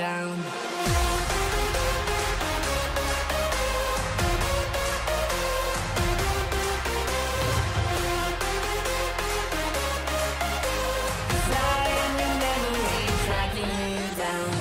down. Cause I memory tracking you down.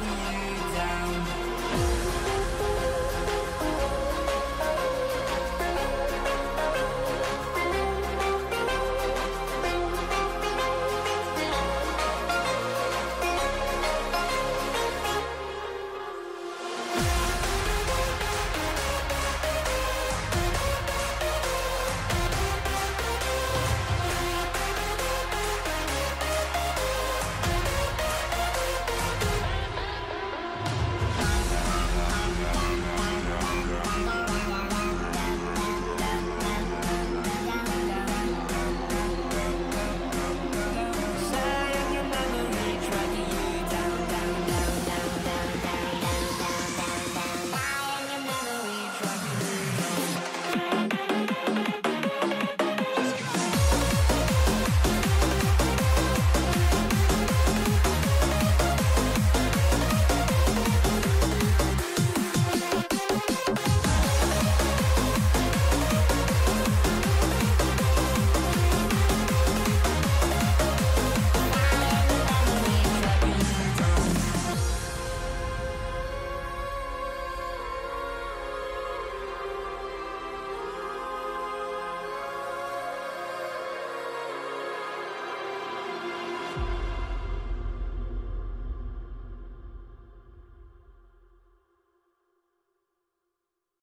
Bye.